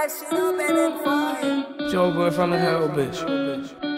that shit up and then fire. Joe boy from the hell, bitch.